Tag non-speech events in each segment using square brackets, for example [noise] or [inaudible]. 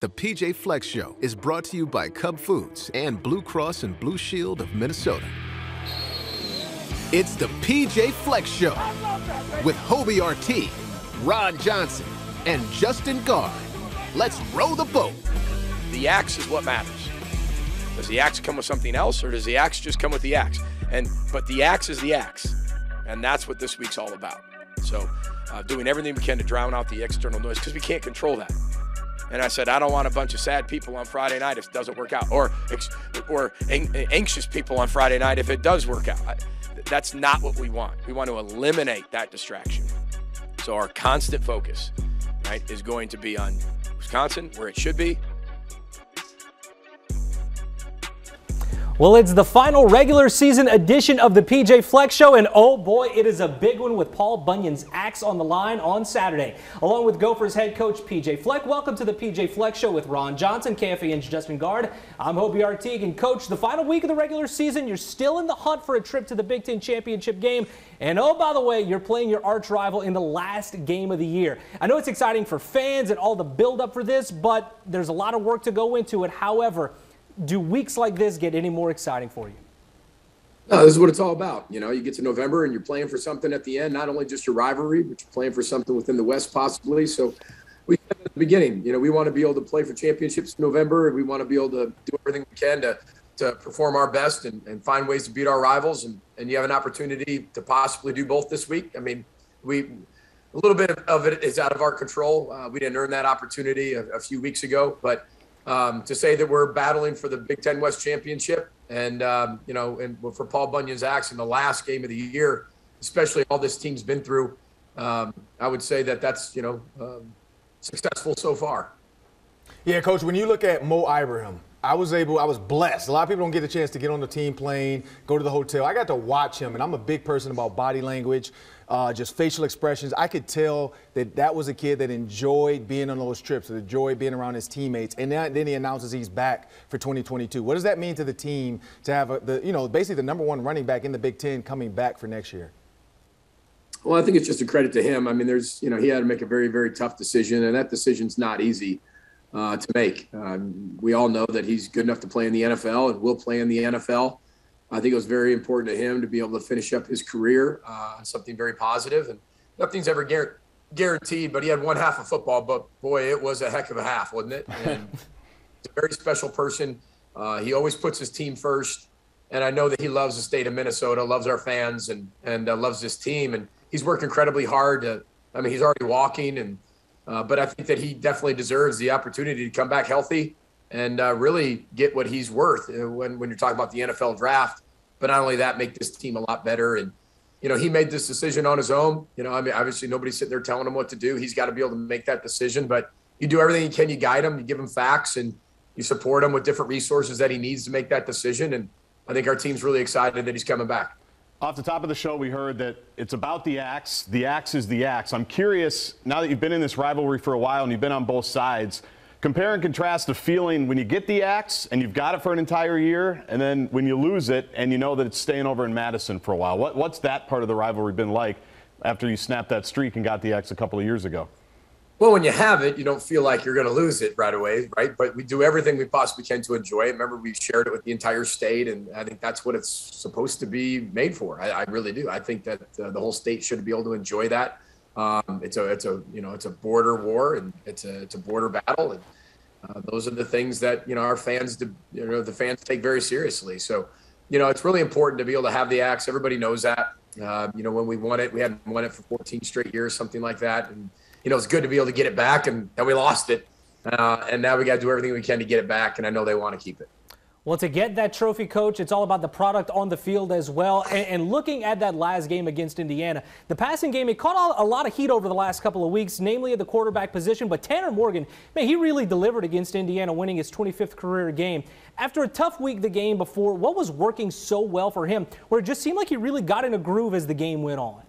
The PJ Fleck Show is brought to you by Cub Foods and Blue Cross and Blue Shield of Minnesota. It's the PJ Fleck Show with Hobie Artigue, Ron Johnson, and Justin Gaard. Let's row the boat. The axe is what matters. Does the axe come with something else, or does the axe just come with the axe? And but the axe is the axe, and that's what this week's all about. So, uh, doing everything we can to drown out the external noise because we can't control that. And I said, I don't want a bunch of sad people on Friday night if it doesn't work out, or or anxious people on Friday night if it does work out. That's not what we want. We want to eliminate that distraction. So our constant focus, right, is going to be on Wisconsin, where it should be, Well, it's the final regular season edition of the PJ Fleck Show, and oh boy, it is a big one with Paul Bunyan's axe on the line on Saturday. Along with Gophers head coach PJ Fleck, welcome to the PJ Fleck Show with Ron Johnson, KFAN's Justin Gaard. I'm Hobie Artigue, and coach, the final week of the regular season, you're still in the hunt for a trip to the Big Ten Championship game. And oh, by the way, you're playing your arch rival in the last game of the year. I know it's exciting for fans and all the build up for this, but there's a lot of work to go into it. However, do weeks like this get any more exciting for you? No, this is what it's all about. You know, you get to November and you're playing for something at the end, not only just your rivalry, but you're playing for something within the West possibly. So we said at the beginning, you know, we want to be able to play for championships in November we want to be able to do everything we can to to perform our best and, and find ways to beat our rivals and, and you have an opportunity to possibly do both this week. I mean, we a little bit of it is out of our control. Uh, we didn't earn that opportunity a, a few weeks ago, but um, to say that we're battling for the Big Ten West Championship and, um, you know, and for Paul Bunyan's axe in the last game of the year, especially all this team's been through, um, I would say that that's, you know, um, successful so far. Yeah, Coach, when you look at Mo Ibrahim, I was able, I was blessed. A lot of people don't get a chance to get on the team plane, go to the hotel. I got to watch him, and I'm a big person about body language, uh, just facial expressions. I could tell that that was a kid that enjoyed being on those trips, that enjoyed being around his teammates. And then, then he announces he's back for 2022. What does that mean to the team to have a, the, you know, basically the number one running back in the Big Ten coming back for next year? Well, I think it's just a credit to him. I mean, there's, you know, he had to make a very, very tough decision, and that decision's not easy uh, to make. Um, we all know that he's good enough to play in the NFL and will play in the NFL. I think it was very important to him to be able to finish up his career, uh, something very positive. And nothing's ever guar- guaranteed, but he had one half of football. But boy, it was a heck of a half, wasn't it? [laughs] And he's a very special person. Uh, he always puts his team first. And I know that he loves the state of Minnesota, loves our fans, and and uh, loves this team. And he's worked incredibly hard. To, I mean, he's already walking and uh, but I think that he definitely deserves the opportunity to come back healthy and uh, really get what he's worth uh, when, when you're talking about the NFL draft. But not only that, make this team a lot better. And, you know, he made this decision on his own. You know, I mean, obviously nobody's sitting there telling him what to do. He's got to be able to make that decision. But you do everything you can. You guide him, you give him facts, and you support him with different resources that he needs to make that decision. And I think our team's really excited that he's coming back. Off the top of the show, we heard that it's about the axe. The axe is the axe. I'm curious, now that you've been in this rivalry for a while and you've been on both sides, compare and contrast the feeling when you get the axe and you've got it for an entire year, and then when you lose it and you know that it's staying over in Madison for a while. What, what's that part of the rivalry been like after you snapped that streak and got the axe a couple of years ago? Well, when you have it, you don't feel like you're going to lose it right away, right? But we do everything we possibly can to enjoy it. Remember, we shared it with the entire state, and I think that's what it's supposed to be made for. I, I really do. I think that uh, the whole state should be able to enjoy that. Um, it's a, it's a, you know, it's a border war, and it's a, it's a border battle, and uh, those are the things that you know our fans, do, you know, the fans take very seriously. So, you know, it's really important to be able to have the axe. Everybody knows that. Uh, you know, when we won it, we hadn't won it for 14 straight years, something like that, and you know, it's good to be able to get it back, and then we lost it, uh, and now we got to do everything we can to get it back, and I know they want to keep it. Well, to get that trophy, coach, it's all about the product on the field as well. And, and, looking at that last game against Indiana, the passing game, it caught a lot of heat over the last couple of weeks, namely at the quarterback position. But Tanner Morgan, man, he really delivered against Indiana, winning his 25th career game. After a tough week the game before, what was working so well for him, where it just seemed like he really got in a groove as the game went on?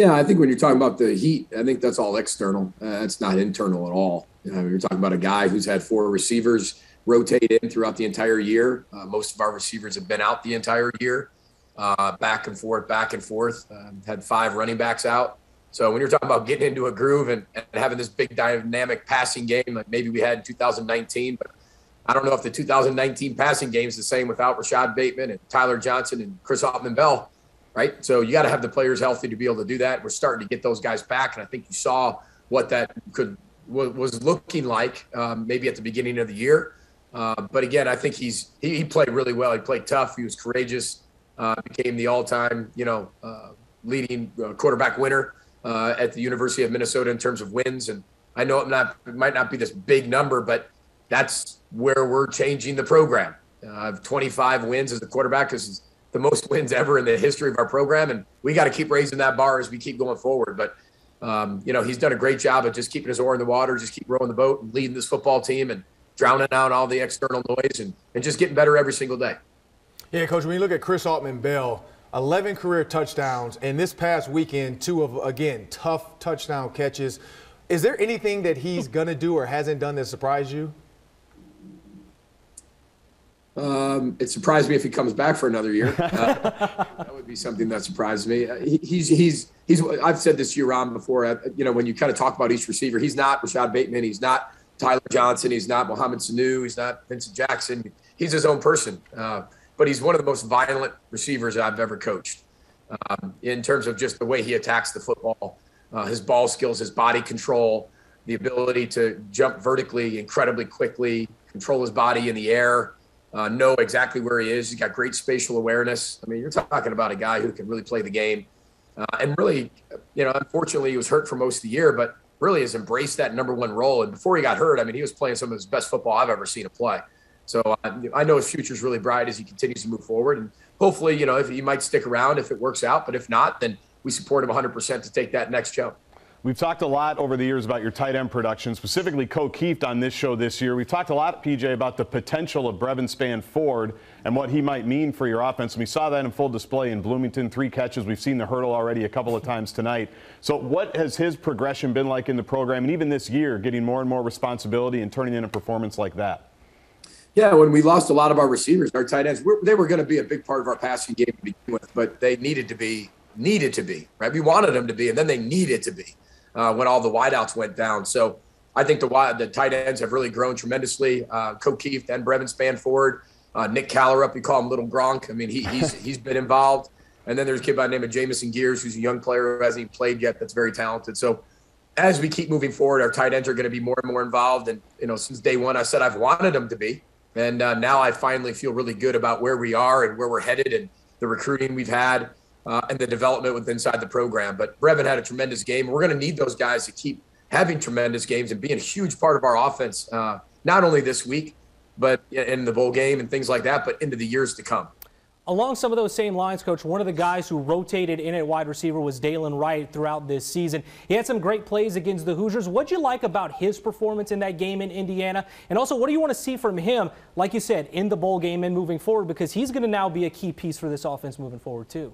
Yeah, I think when you're talking about the heat, I think that's all external. Uh, it's not internal at all. You know, you're talking about a guy who's had four receivers rotate in throughout the entire year. Uh, most of our receivers have been out the entire year, uh, back and forth, back and forth. Um, had five running backs out. So when you're talking about getting into a groove and, and having this big dynamic passing game like maybe we had in 2019, but I don't know if the 2019 passing game is the same without Rashod Bateman and Tyler Johnson and Chris Autman-Bell, right? So you got to have the players healthy to be able to do that. We're starting to get those guys back, and I think you saw what that could was looking like um, maybe at the beginning of the year. Uh, but again, I think he's he, he, played really well. He played tough. He was courageous. Uh, became the all-time, you know, uh, leading uh, quarterback winner uh, at the University of Minnesota in terms of wins. And I know it not it might not be this big number, but that's where we're changing the program. Uh, 25 wins as the quarterback is the most wins ever in the history of our program, and we got to keep raising that bar as we keep going forward. But um, you know, he's done a great job of just keeping his oar in the water, just keep rowing the boat and leading this football team and drowning out all the external noise and, and just getting better every single day. Yeah, coach. When you look at Chris Autman Bell, 11 career touchdowns, and this past weekend, two of again tough touchdown catches. Is there anything that he's [laughs] gonna do or hasn't done that surprised you? Um, it surprised me if he comes back for another year. [laughs] Uh, that would be something that surprised me. Uh, he, he's he's he's. I've said this to you, Ron, before. Uh, you know, when you kind of talk about each receiver, he's not Rashod Bateman. He's not Tyler Johnson. He's not Mohamed Sanu. He's not Vincent Jackson. He's his own person. Uh, but he's one of the most violent receivers I've ever coached. Um, in terms of just the way he attacks the football, uh, his ball skills, his body control, the ability to jump vertically incredibly quickly, control his body in the air uh, know exactly where he is. He's got great spatial awareness. I mean, you're talking about a guy who can really play the game. Uh, and really, you know, unfortunately, he was hurt for most of the year, but really has embraced that number one role. And before he got hurt, I mean, he was playing some of his best football I've ever seen him play. So uh, I know his future is really bright as he continues to move forward. And hopefully, you know, if he might stick around if it works out. But if not, then we support him 100% to take that next jump. We've talked a lot over the years about your tight end production, specifically Ko Kieft on this show this year. We've talked a lot, PJ, about the potential of Brevyn Spann-Ford and what he might mean for your offense. And we saw that in full display in Bloomington, three catches. We've seen the hurdle already a couple of times tonight. So what has his progression been like in the program, and even this year, getting more and more responsibility and turning in a performance like that? Yeah, when we lost a lot of our receivers, our tight ends, they were going to be a big part of our passing game to begin with, but they needed to be, needed to be, right? We wanted them to be, and then they needed to be uh, when all the wideouts went down. So I think the the tight ends have really grown tremendously. Uh, Kieft and Brevyn Spann-Ford, uh, Nick Kallerup, we call him Little Gronk. I mean, he, he's he's been involved. And then there's a kid by the name of Jameson Geers, who's a young player who hasn't even played yet. That's very talented. So as we keep moving forward, our tight ends are going to be more and more involved. And you know, since day one, I said I've wanted them to be, and uh, now I finally feel really good about where we are and where we're headed and the recruiting we've had uh, and the development with inside the program. But Brevyn had a tremendous game. We're going to need those guys to keep having tremendous games and being a huge part of our offense, uh, not only this week, but in the bowl game and things like that, but into the years to come. Along some of those same lines, Coach, one of the guys who rotated in at wide receiver was Dylan Wright throughout this season. He had some great plays against the Hoosiers. What'd you like about his performance in that game in Indiana? And also, what do you want to see from him, like you said, in the bowl game and moving forward? Because he's going to now be a key piece for this offense moving forward, too.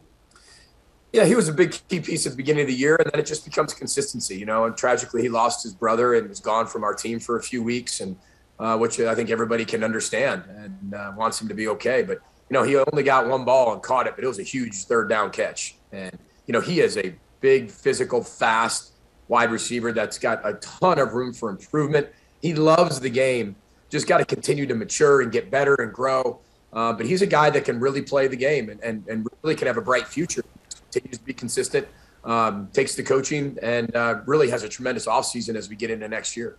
Yeah, he was a big key piece at the beginning of the year, and then it just becomes consistency, you know. And tragically, he lost his brother and was gone from our team for a few weeks, and uh, which I think everybody can understand and uh, wants him to be okay. But you know, he only got one ball and caught it, but it was a huge third down catch. And you know, he is a big, physical, fast wide receiver that's got a ton of room for improvement. He loves the game. Just got to continue to mature and get better and grow. Uh, but he's a guy that can really play the game and, and, and really can have a bright future continues to be consistent, um, takes the coaching, and uh, really has a tremendous offseason as we get into next year.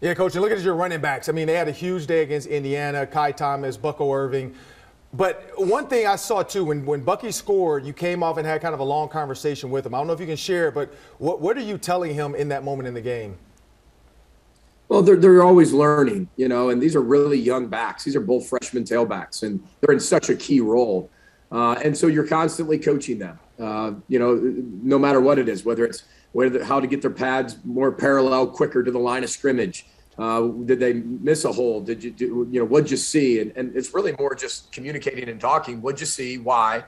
Yeah, coach, and look at your running backs. I mean, they had a huge day against Indiana, Ky Thomas, Bucko Irving. But one thing I saw too, when, when Bucky scored, you came off and had kind of a long conversation with him. I don't know if you can share but what, what are you telling him in that moment in the game? Well, they're, they're always learning, you know, and these are really young backs. These are both freshman tailbacks, and they're in such a key role. Uh, and so you're constantly coaching them. Uh, you know, no matter what it is, whether it's whether how to get their pads more parallel, quicker to the line of scrimmage. Uh, did they miss a hole? Did you do, you know, what'd you see? And, and it's really more just communicating and talking. What'd you see? Why?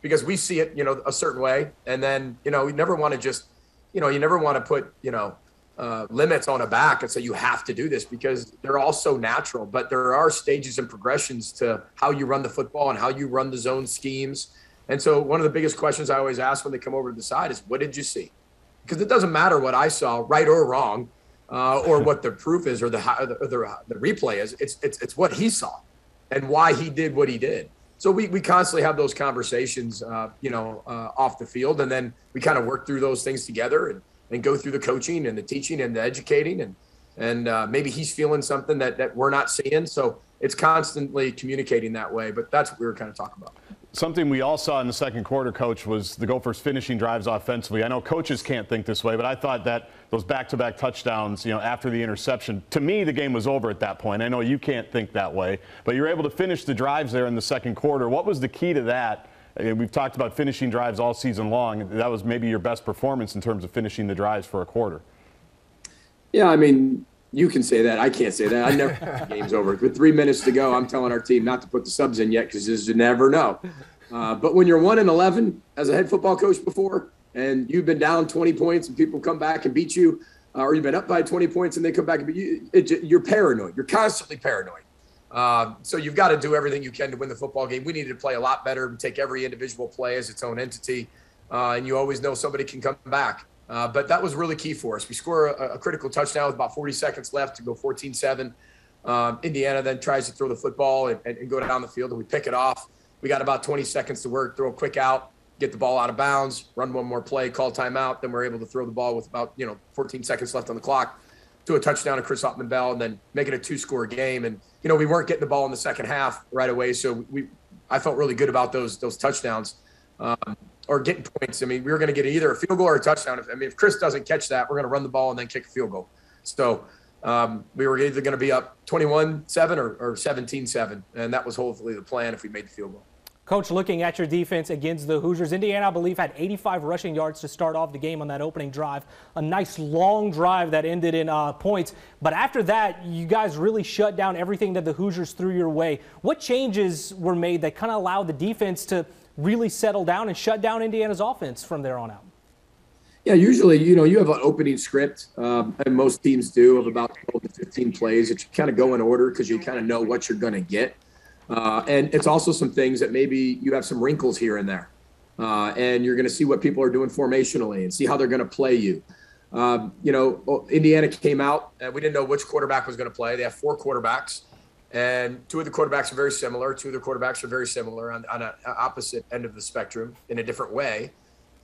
Because we see it, you know, a certain way. And then, you know, we never want to just, you know, you never want to put, you know, uh, limits on a back and say you have to do this because they're all so natural. But there are stages and progressions to how you run the football and how you run the zone schemes. And so one of the biggest questions I always ask when they come over to the side is, what did you see? because it doesn't matter what I saw, right or wrong, uh, or what the proof is or the, or the, the replay is. It's, it's, it's what he saw and why he did what he did. So we, we constantly have those conversations, uh, you know, uh, off the field, and then we kind of work through those things together and, and go through the coaching and the teaching and the educating, and and uh, maybe he's feeling something that that we're not seeing. So it's constantly communicating that way. But that's what we were kind of talking about. Something we all saw in the second quarter, coach, was the Gophers finishing drives offensively. I know coaches can't think this way, but I thought that those back-to-back touchdowns, you know, after the interception, to me, the game was over at that point. I know you can't think that way, but you're able to finish the drives there in the second quarter. What was the key to that? We've talked about finishing drives all season long. That was maybe your best performance in terms of finishing the drives for a quarter. Yeah, I mean, you can say that. I can't say that. I never [laughs] game's over. With three minutes to go, I'm telling our team not to put the subs in yet because you never know. Uh, but when you're one and eleven as a head football coach before, and you've been down 20 points and people come back and beat you, uh, or you've been up by 20 points and they come back and beat you, it, you're paranoid. You're constantly paranoid. Uh, so you've got to do everything you can to win the football game. We need to play a lot better and take every individual play as its own entity. Uh, and you always know somebody can come back. Uh, but that was really key for us. We score a, a, critical touchdown with about 40 seconds left to go 14 7. Um, Indiana then tries to throw the football and, and, and, go down the field, and we pick it off. We got about 20 seconds to work, throw a quick out, get the ball out of bounds, run one more play, call timeout. Then we're able to throw the ball with about you know 14 seconds left on the clock to a touchdown to Chris Autman Bell, and then make it a two score game. And you know we weren't getting the ball in the second half right away, so we I felt really good about those those touchdowns. Um, or getting points. I mean, we were going to get either a field goal or a touchdown. If, I mean, if Chris doesn't catch that, we're going to run the ball and then kick a field goal. So um, we were either going to be up 21 7 or, or 17 7. And that was hopefully the plan if we made the field goal. Coach, looking at your defense against the Hoosiers, Indiana, I believe, had 85 rushing yards to start off the game on that opening drive. A nice long drive that ended in uh, points. But after that, you guys really shut down everything that the Hoosiers threw your way. What changes were made that kind of allowed the defense to really settle down and shut down Indiana's offense from there on out? Yeah, usually, you know, you have an opening script, um, and most teams do, of about 12 to 15 plays that you kind of go in order because you kind of know what you're going to get. Uh, and it's also some things that maybe you have some wrinkles here and there. Uh, and you're going to see what people are doing formationally and see how they're going to play you. Um, you know, Indiana came out and we didn't know which quarterback was going to play. They have four quarterbacks. And two of the quarterbacks are very similar. Two of the quarterbacks are very similar on, on an opposite end of the spectrum in a different way.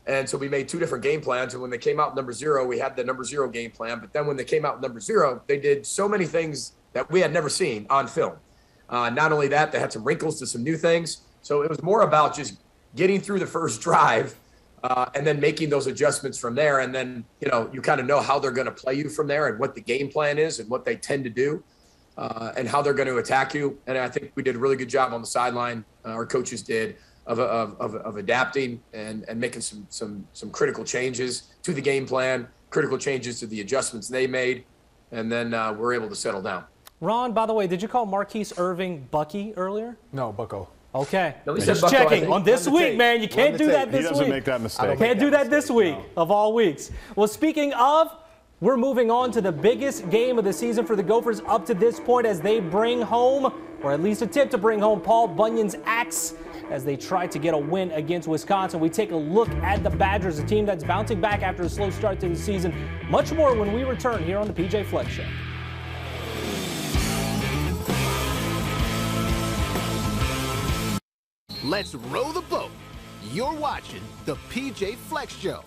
And so we made two different game plans. And when they came out number zero, we had the number zero game plan. But then when they came out number zero, they did so many things that we had never seen on film. Uh, not only that, they had some wrinkles to some new things. So it was more about just getting through the first [laughs] drive uh, and then making those adjustments from there. And then, you know, you kind of know how they're going to play you from there and what the game plan is and what they tend to do uh, and how they're going to attack you. And I think we did a really good job on the sideline. Uh, our coaches did of, of, of, of, adapting and, and making some, some, some critical changes to the game plan, critical changes to the adjustments they made. And then uh, we're able to settle down. Ron, by the way, did you call Mar'Keise Irving Bucky earlier? No, Bucko. Okay. Just Bucko, checking on this on week, man. You can't do that this week. He doesn't week. make that mistake. Can't do that this week no. of all weeks. Well, speaking of we're moving on to the biggest game of the season for the Gophers up to this point as they bring home, or at least attempt to bring home, Paul Bunyan's axe as they try to get a win against Wisconsin. We take a look at the Badgers, a team that's bouncing back after a slow start to the season. Much more when we return here on the PJ Fleck Show. Let's row the boat. You're watching the PJ Fleck Show.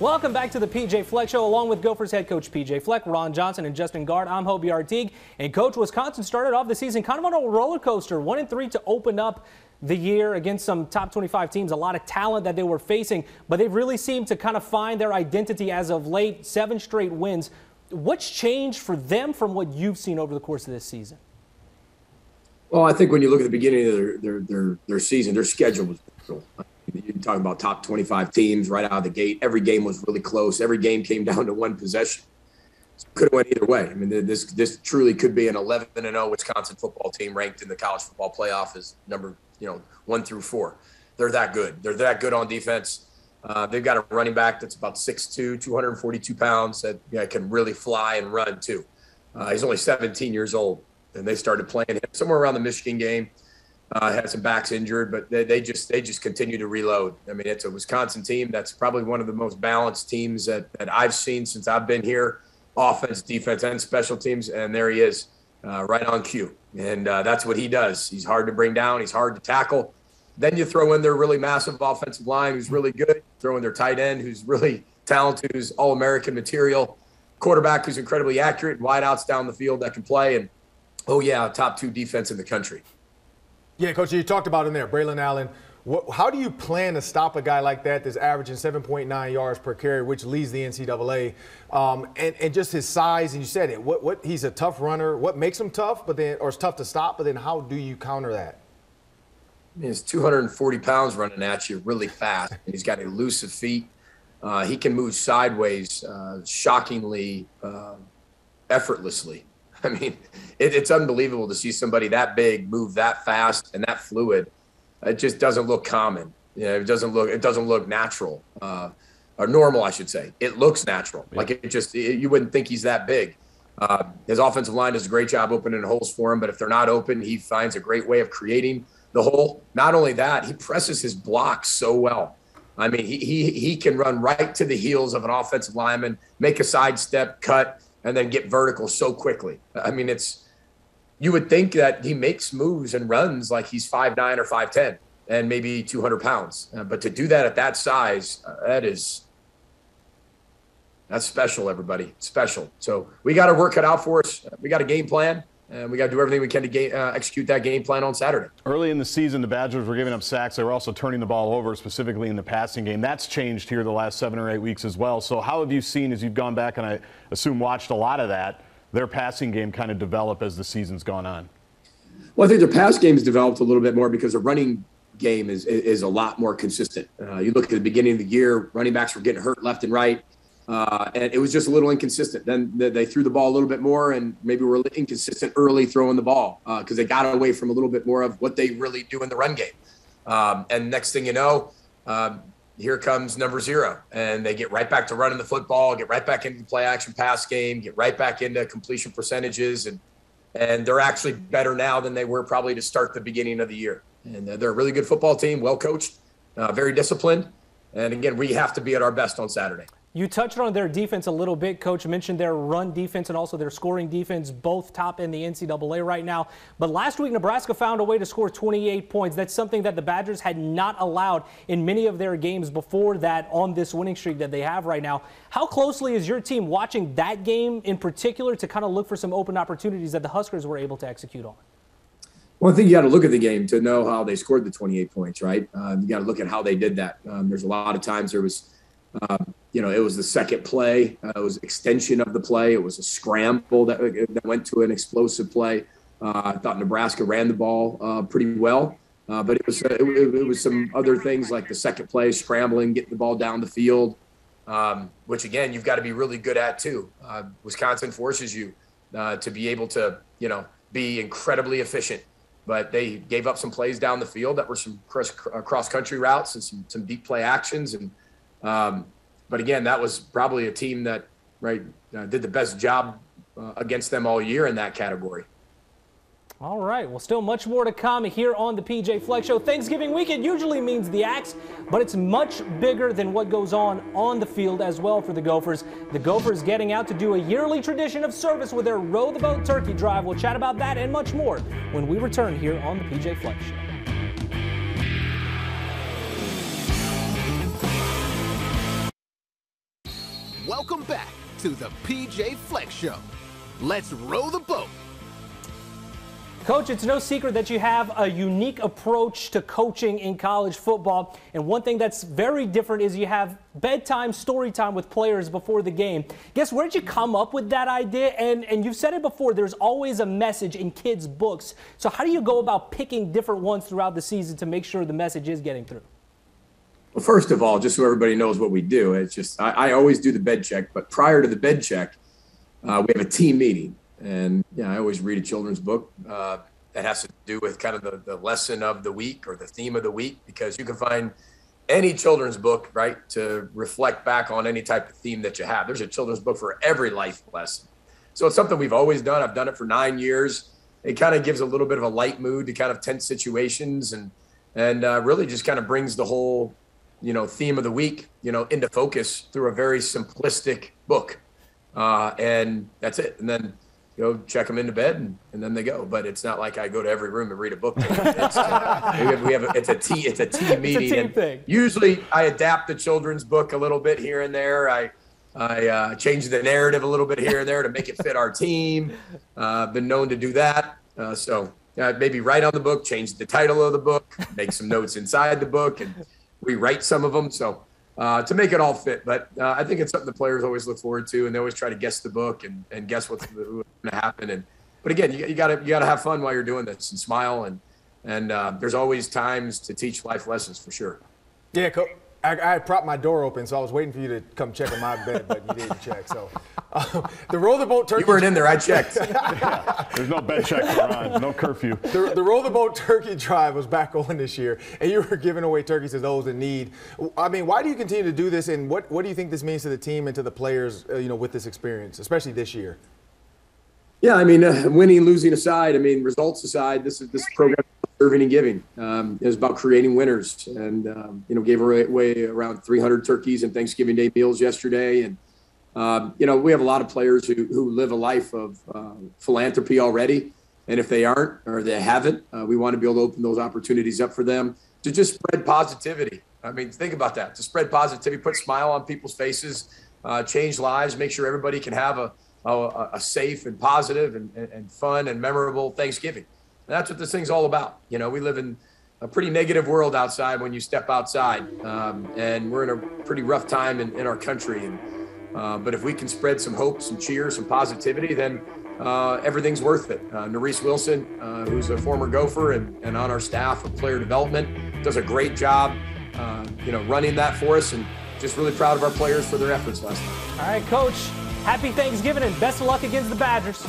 Welcome back to the PJ Fleck Show, along with Gophers head coach PJ Fleck, Ron Johnson, and Justin Gaard. I'm Hobie Artigue, and Coach Wisconsin started off the season kind of on a roller coaster, one and three to open up the year against some top 25 teams, a lot of talent that they were facing, but they've really seemed to kind of find their identity as of late. Seven straight wins. What's changed for them from what you've seen over the course of this season? Well, I think when you look at the beginning of their their their, their season, their schedule was brutal. You're talking about top 25 teams right out of the gate. Every game was really close. Every game came [laughs] down to one possession. Could have went either way. I mean, this this truly could be an 11 and 0 Wisconsin football team ranked in the college football playoff as number you know one through four. They're that good. They're that good on defense. Uh, they've got a running back that's about 6'2", 242 pounds that yeah, can really fly and run too. Uh, he's only 17 years old, and they started playing him somewhere around the Michigan game uh, had some backs injured, but they, they just they just continue to reload. I mean, it's a Wisconsin team that's probably one of the most balanced teams that, that I've seen since I've been here, offense, defense, and special teams. And there he is, uh, right on cue. And uh, that's what he does. He's hard to bring down. He's hard to tackle. Then you throw in their really massive offensive line, who's really good. Throw in their tight end, who's really talented, who's all American material. Quarterback who's incredibly accurate, wideouts down the field that can play, and oh yeah, top two defense in the country. Yeah, coach, you talked about him there, Braylon Allen. What, how do you plan to stop a guy like that that's averaging 7.9 yards per carry, which leads the NCAA, um, and, and just his size? And you said it. What, what he's a tough runner. What makes him tough, but then or it's tough to stop? But then how do you counter that? I mean, he's 240 pounds running at you really fast. And [laughs] he's got elusive feet. Uh, he can move sideways uh, shockingly uh, effortlessly. [laughs] I mean, it, it's unbelievable to see somebody that big move that fast and that fluid. It just doesn't look common. You know, it doesn't look it doesn't look natural uh, or normal, I should say. It looks natural. Yeah. Like it just it, you wouldn't think he's that big. Uh, his offensive line does a great job opening holes for him, but if they're not open, he finds a great way of creating the hole. Not only that, he presses his blocks so well. I mean, he, he, he can run right to the heels of an offensive lineman, make a sidestep, cut, and then get vertical so quickly. I mean, it's you would think that he makes moves and runs like he's five nine or five ten and maybe 200 pounds, uh, but to do that at that size, uh, that is that's special. Everybody, special. So we got to work it out for us. We got a game plan and we got to do everything we can to game, uh, execute that game plan on Saturday. Early in the season, the Badgers were giving up sacks. They were also turning the ball over, specifically in the passing game. That's changed here the last seven or eight weeks as well. So, how have you seen, as you've gone back and I assume watched a lot of that, their passing game kind of develop as the season's gone on? Well, I think their pass game's developed a little bit more because the running game is is a lot more consistent. Uh, you look at the beginning of the year, running backs were getting hurt left and right. Uh, and it was just a little inconsistent. Then they threw the ball a little bit more, and maybe were inconsistent early throwing the ball because uh, they got away from a little bit more of what they really do in the run game. Um, and next thing you know, um, here comes number zero, and they get right back to running the football, get right back into the play action pass game, get right back into completion percentages, and and they're actually better now than they were probably to start the beginning of the year. And they're a really good football team, well coached, uh, very disciplined. And again, we have to be at our best on Saturday. You touched on their defense a little bit, Coach. mentioned their run defense and also their scoring defense, both top in the NCAA right now. But last week, Nebraska found a way to score 28 points. That's something that the Badgers had not allowed in many of their games before that on this winning streak that they have right now. How closely is your team watching that game in particular to kind of look for some open opportunities that the Huskers were able to execute on? Well, I think you got to look at the game to know how they scored the 28 points, right? Um, you got to look at how they did that. Um, there's a lot of times there was. Um, you know, it was the second play. Uh, it was extension of the play. It was a scramble that, that went to an explosive play. Uh, I thought Nebraska ran the ball uh, pretty well, uh, but it was uh, it, it, was some other things like the second play, scrambling, getting the ball down the field, um, which again you've got to be really good at too. Uh, Wisconsin forces you to be able to you know be incredibly efficient, but they gave up some plays down the field that were some cross, cross country routes and some some deep play actions and. Um, but again, that was probably a team that right uh, did the best job uh, against them all year in that category. All right. Well, still much more to come here on the PJ Fleck Show. Thanksgiving weekend usually means the axe, but it's much bigger than what goes on on the field as well for the Gophers. The Gophers getting out to do a yearly tradition of service with their Row the Boat Turkey Drive. We'll chat about that and much more when we return here on the PJ Fleck Show. Welcome back to the PJ Fleck Show. Let's row the boat. Coach, it's no secret that you have a unique approach to coaching in college football. And one thing that's very different is you have bedtime story time with players before the game. Guess where'd you come up with that idea? And, and you've said it before, there's always a message in kids' books. So how do you go about picking different ones throughout the season to make sure the message is getting through? Well, first of all, just so everybody knows what we do, it's just I, I always do the bed check, but prior to the bed check, uh, we have a team meeting, and yeah, I always read a children's book uh, that has to do with kind of the, the lesson of the week or the theme of the week, because you can find any children's book right to reflect back on any type of theme that you have. There's a children's book for every life lesson, so it's something we've always done. I've done it for nine years. it kind of gives a little bit of a light mood to kind of tense situations and and uh, really just kind of brings the whole you know theme of the week you know into focus through a very simplistic book uh, and that's it and then you know, check them into bed and, and then they go but it's not like i go to every room and read a book it's, uh, we have, we have a, it's a team it's a team meeting it's a team thing. usually i adapt the children's book a little bit here and there i I uh, change the narrative a little bit here and there to make it fit our team. Uh, been known to do that. Uh, so uh, maybe write on the book, change the title of the book, make some notes inside the book, and rewrite some of them. So uh, to make it all fit. But uh, I think it's something the players always look forward to, and they always try to guess the book and, and guess what's going to happen. And but again, you, you gotta you gotta have fun while you're doing this and smile and and uh, there's always times to teach life lessons for sure. Yeah, co- I, I had propped my door open, so I was waiting for you to come check on my bed, but you didn't check. So uh, [laughs] the roll the boat turkey. You weren't in there. I checked. [laughs] There's no bed check for Ron, no curfew. The, the roll the boat turkey drive was back [laughs] on this year, and you were giving away turkeys to those in need. I mean, why do you continue to do this, and what, what do you think this means to the team and to the players, uh, you know, with this experience, especially this year? Yeah, I mean, uh, winning, losing aside, I mean, results aside, this is this program is serving and giving. Um, it was about creating winners, and um, you know, gave away around 300 turkeys and Thanksgiving Day meals yesterday, and um, you know, we have a lot of players who who live a life of uh, philanthropy already, and if they aren't or they haven't, uh, we want to be able to open those opportunities up for them to just spread positivity. I mean, think about that. To spread positivity, put a smile on people's faces, uh, change lives, make sure everybody can have a a, a safe and positive and, and fun and memorable Thanksgiving. That's what this thing's all about. You know, we live in a pretty negative world outside when you step outside, um, and we're in a pretty rough time in, in our country. And uh, but if we can spread some hope, some cheer, some positivity, then uh, everything's worth it. Uh, Wilson, uh, who's a former Gopher and, and on our staff of player development, does a great job, uh, you know, running that for us, and just really proud of our players for their efforts last night. All right, coach. Happy Thanksgiving and best of luck against the Badgers.